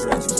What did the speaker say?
Stretch